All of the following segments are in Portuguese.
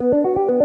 Música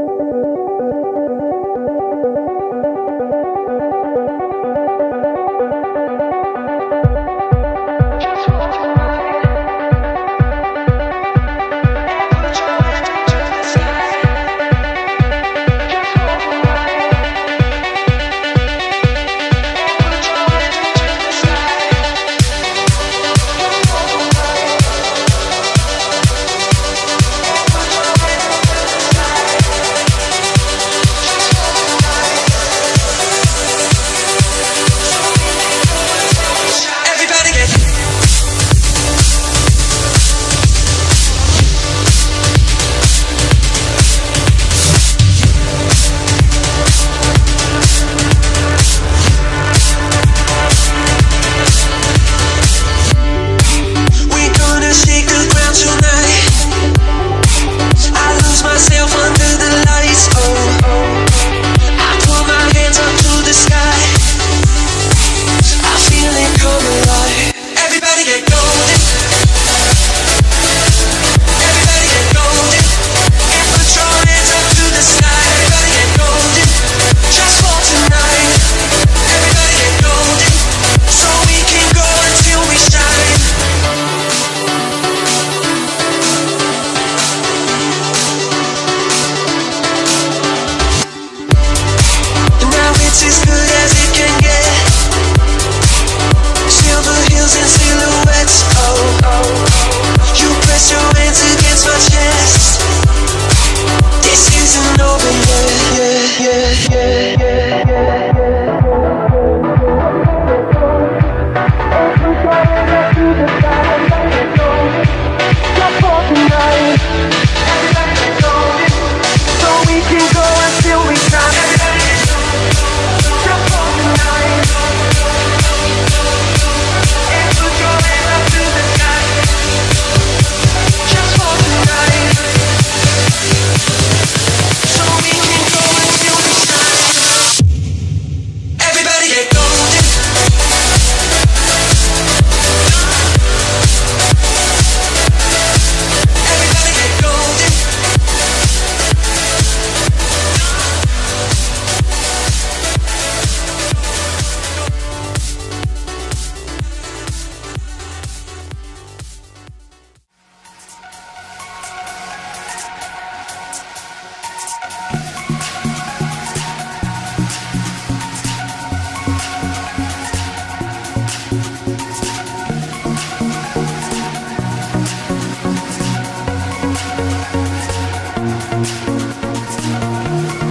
Música